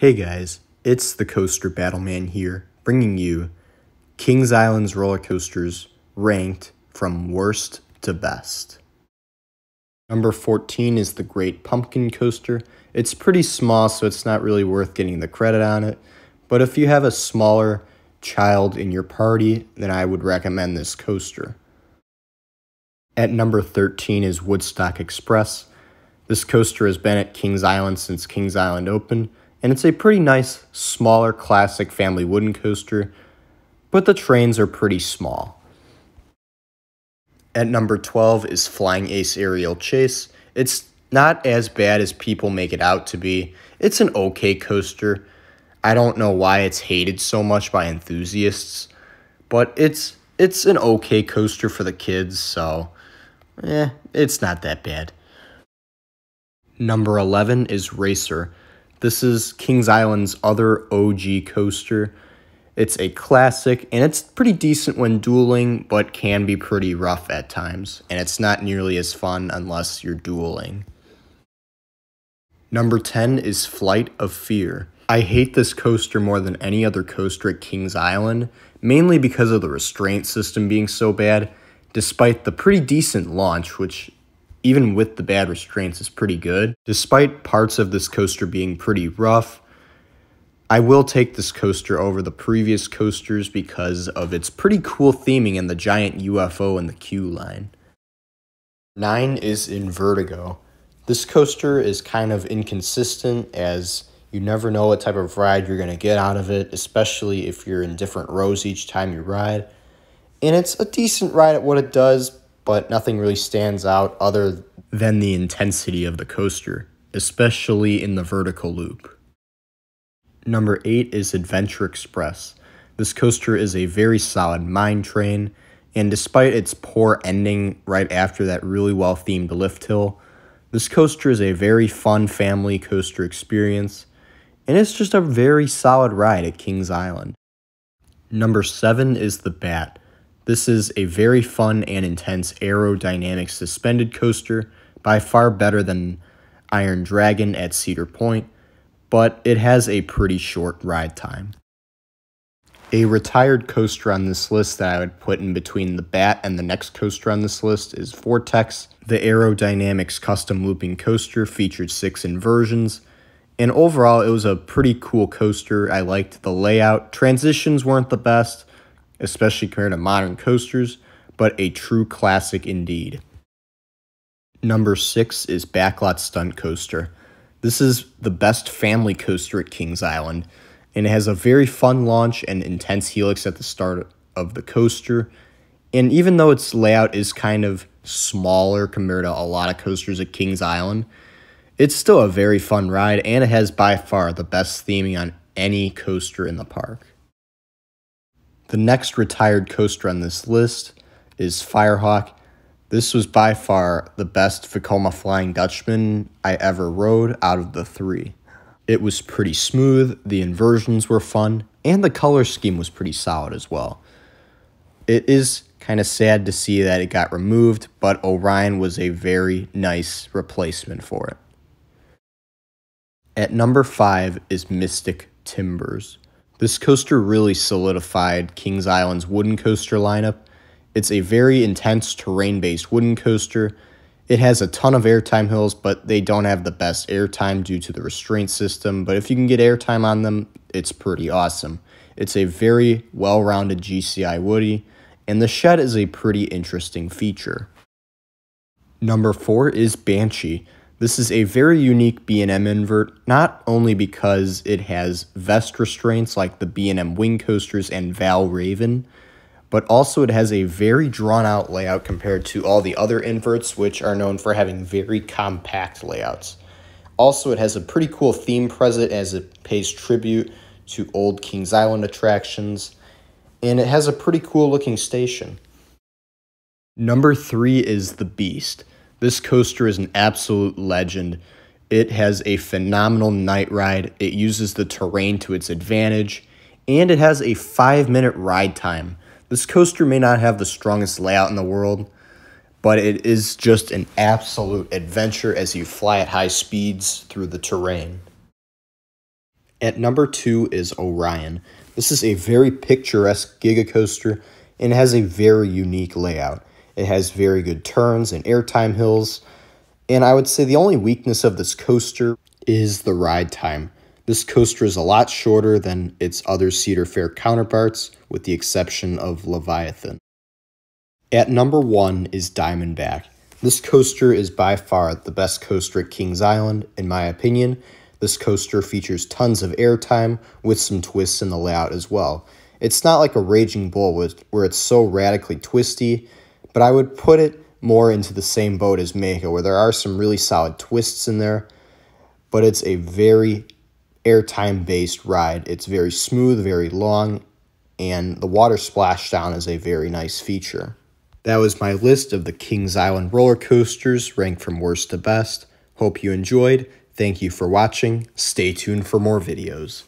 Hey guys, it's the Coaster Battleman here, bringing you Kings Island's roller coasters ranked from worst to best. Number 14 is the Great Pumpkin Coaster. It's pretty small, so it's not really worth getting the credit on it. But if you have a smaller child in your party, then I would recommend this coaster. At number 13 is Woodstock Express. This coaster has been at Kings Island since Kings Island opened and it's a pretty nice, smaller, classic family wooden coaster, but the trains are pretty small. At number 12 is Flying Ace Aerial Chase. It's not as bad as people make it out to be. It's an okay coaster. I don't know why it's hated so much by enthusiasts, but it's it's an okay coaster for the kids, so eh, it's not that bad. Number 11 is Racer. This is Kings Island's other OG coaster. It's a classic, and it's pretty decent when dueling, but can be pretty rough at times, and it's not nearly as fun unless you're dueling. Number 10 is Flight of Fear. I hate this coaster more than any other coaster at Kings Island, mainly because of the restraint system being so bad, despite the pretty decent launch, which even with the bad restraints, is pretty good. Despite parts of this coaster being pretty rough, I will take this coaster over the previous coasters because of its pretty cool theming and the giant UFO in the queue line. 9 is Invertigo. This coaster is kind of inconsistent as you never know what type of ride you're going to get out of it, especially if you're in different rows each time you ride. And it's a decent ride at what it does, but nothing really stands out other than the intensity of the coaster, especially in the vertical loop. Number 8 is Adventure Express. This coaster is a very solid mine train, and despite its poor ending right after that really well themed lift hill, this coaster is a very fun family coaster experience, and it's just a very solid ride at Kings Island. Number 7 is the Bat. This is a very fun and intense aerodynamic suspended coaster, by far better than Iron Dragon at Cedar Point, but it has a pretty short ride time. A retired coaster on this list that I would put in between the Bat and the next coaster on this list is Vortex. The Arrow Dynamics custom looping coaster featured six inversions, and overall it was a pretty cool coaster. I liked the layout. Transitions weren't the best, especially compared to modern coasters, but a true classic indeed. Number six is Backlot Stunt Coaster. This is the best family coaster at Kings Island, and it has a very fun launch and intense helix at the start of the coaster. And even though its layout is kind of smaller compared to a lot of coasters at Kings Island, it's still a very fun ride, and it has by far the best theming on any coaster in the park. The next retired coaster on this list is Firehawk. This was by far the best Vekoma Flying Dutchman I ever rode out of the three. It was pretty smooth, the inversions were fun, and the color scheme was pretty solid as well. It is kind of sad to see that it got removed, but Orion was a very nice replacement for it. At number 5 is Mystic Timbers. This coaster really solidified Kings Island's wooden coaster lineup. It's a very intense terrain based wooden coaster. It has a ton of airtime hills, but they don't have the best airtime due to the restraint system. But if you can get airtime on them, it's pretty awesome. It's a very well rounded GCI Woody, and the shed is a pretty interesting feature. Number four is Banshee. This is a very unique B&M invert, not only because it has vest restraints like the B&M Wing Coasters and Valravn, but also it has a very drawn out layout compared to all the other inverts, which are known for having very compact layouts. Also, it has a pretty cool theme present as it pays tribute to old Kings Island attractions, and it has a pretty cool looking station. Number three is the Beast. This coaster is an absolute legend. It has a phenomenal night ride. It uses the terrain to its advantage, and it has a five minute ride time. This coaster may not have the strongest layout in the world, but it is just an absolute adventure as you fly at high speeds through the terrain. At number two is Orion. This is a very picturesque Giga coaster and has a very unique layout. It has very good turns and airtime hills, and I would say the only weakness of this coaster is the ride time. This coaster is a lot shorter than its other Cedar Fair counterparts, with the exception of Leviathan. At number one is Diamondback. This coaster is by far the best coaster at Kings Island, in my opinion. This coaster features tons of airtime with some twists in the layout as well. It's not like a Raging Bull where it's so radically twisty, but I would put it more into the same boat as Mega, where there are some really solid twists in there, but it's a very airtime based ride. It's very smooth, very long, and the water splashdown is a very nice feature. That was my list of the Kings Island roller coasters ranked from worst to best. Hope you enjoyed. Thank you for watching. Stay tuned for more videos.